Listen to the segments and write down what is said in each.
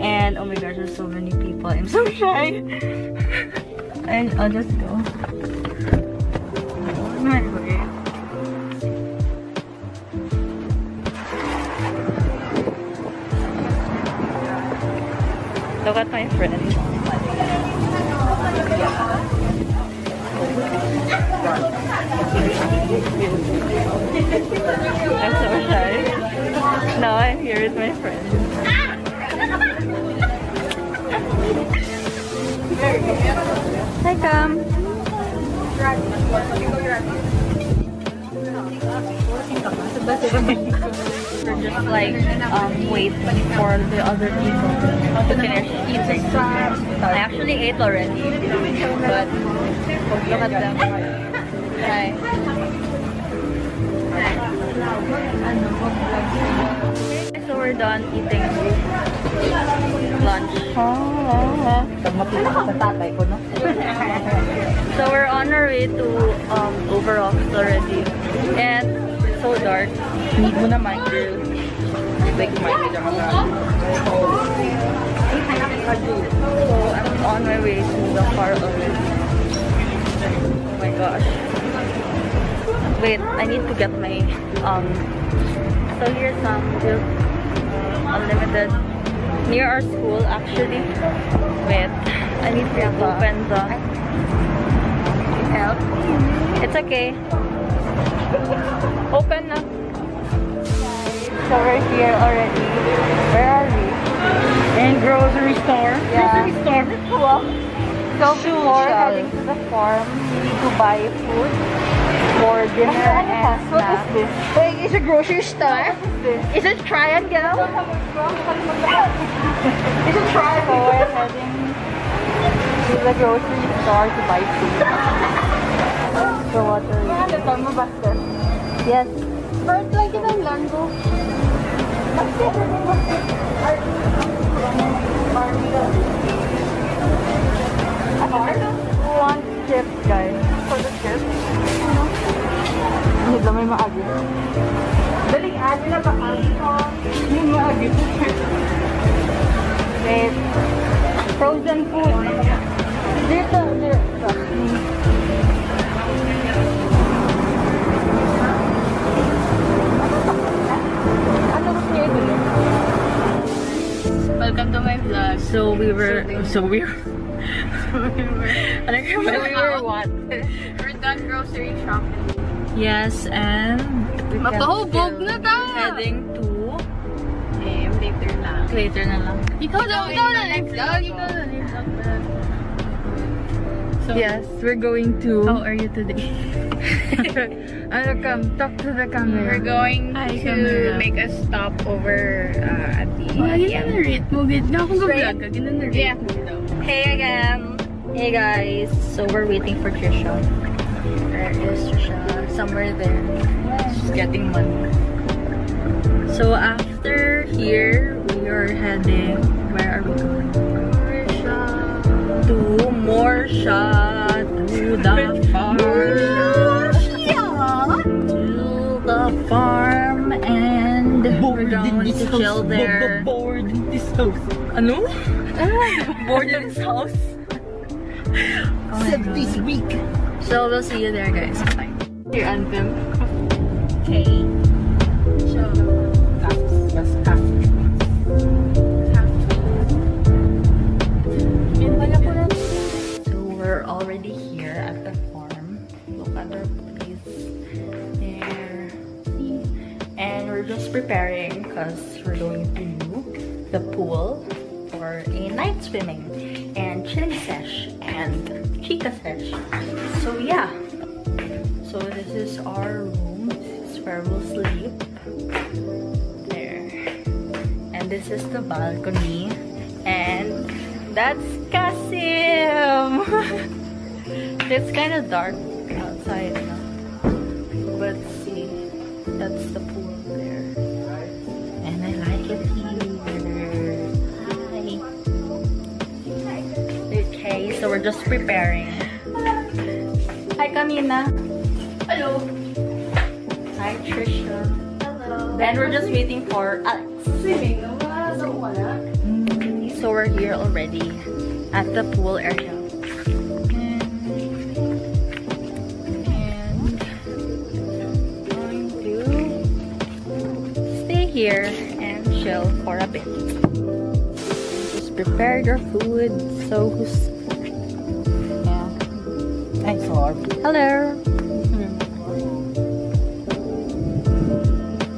and oh my gosh, there's so many people. I'm so shy. and I'll just go. Look at my friend. I'm so shy. Now I'm here with my friend. Hi, Cam. We're just like um, wait for the other people to finish eating. I actually ate already, but look at them. Hi. So we're done eating lunch. So we're on our way to um, Overox already. And so dark. Need mo naman, girl. Like, mind ka So I'm on my way to the car already. Oh my gosh. Wait, I need to get my um so here's some milk unlimited near our school actually. Wait, I need to open the help. It's okay. Open na. So we're here already. Where are we? And grocery store. Yeah. Grocery store. Well, so before Social. heading to the farm, to buy food for dinner and snacks. Wait, is a grocery store? Is it triangle? Is it triangle? So we're heading to the grocery store to buy food. So what are you? Yes. Bird lang kita ang lando. One chip, guys. For the chip? Ano? Hindi lang may maagi. Dali, agi na ba? May maagi. Wait. Frozen food. Dito, dito. Welcome to my vlog. So we were, so we were, ano So we were what? We're done grocery shopping. Yes, and we can Mapahubog still na ta! Heading to Eh, later na. later na lang. Ikaw daw, ikaw na next vlog. Ikaw na next vlog. So, Yes, we're going to. How are you today? Ano come, talk to the camera. We're going Hi, to camera. make a stop over uh, at the Oh, ATM. ginanarate mo. Gid akong ga-vlog ka. Ginanarate Yeah. mo daw. Hey again. Hey guys. So we're waiting for Trisha. Where is Trisha? Somewhere there. She's getting money. So after here, we are heading. Where are we going? To Morsha. To the farm. To the farm. And we're going to chill there. Bored in this house. Ano? Bored in his house. Oh Said this week. So we'll see you there, guys. Bye. Your anthem. Okay. Preparing because we're going to the pool for a night swimming and chilling sesh and chica sesh. So yeah. So this is our room. This is where we'll sleep. There. And this is the balcony. And that's Kasim! it's kind of dark outside now. But see. That's the we're just preparing. Hi, Kamina. Hello. Hi, Trisha. Hello. Then we're just waiting for Alex. Swimming naman. So, we're here already at the pool area. And, and going to stay here and chill for a bit. Just prepare your food. So who's. Thanks, Lord. Hello. Hmm.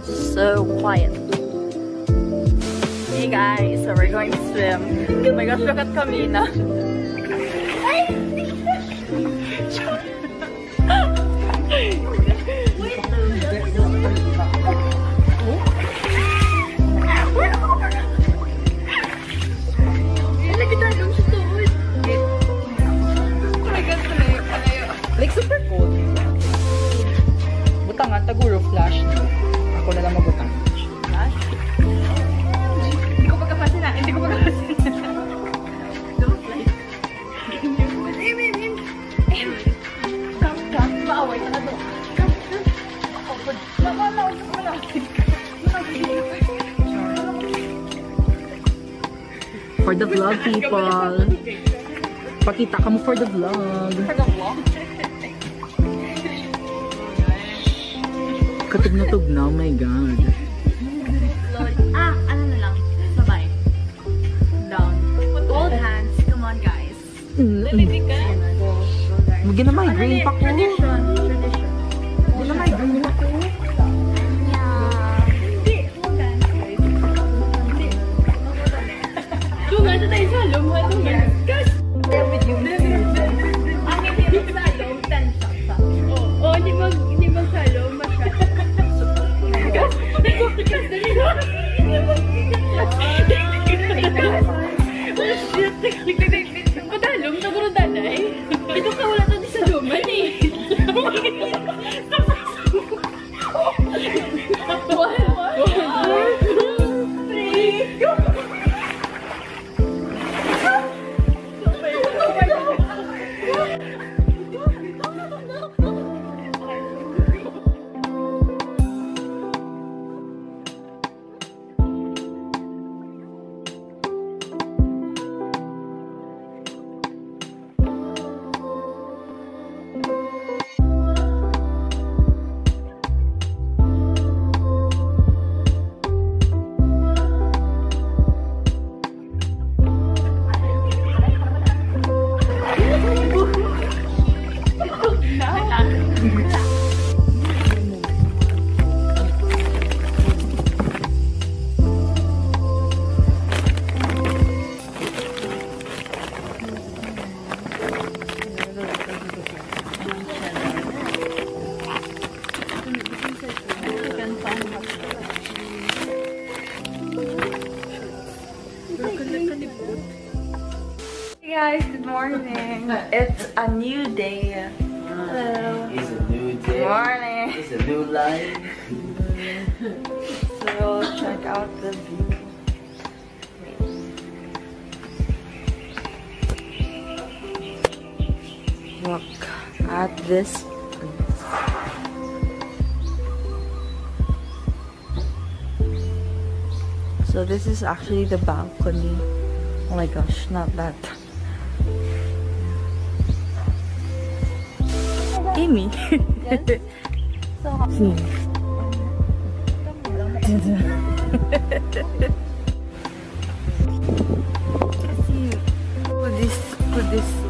So quiet. Hey guys, so we're going to swim. Oh my gosh, look at Kamina. the vlog, people. Pakita ka mo for the vlog. Katog na tug na, oh my god. Ah, ano na lang. Sabay. Down. Hold hands. Come on, guys. Magyan na migraine pa ko. Tradition. Hindi Hey guys, good morning. It's a new day. Hello. It's a new day. Good day. morning. It's a new life. So check out the view. Look at this. So this is actually the balcony. Oh my gosh, not that. Amy. so put this, put this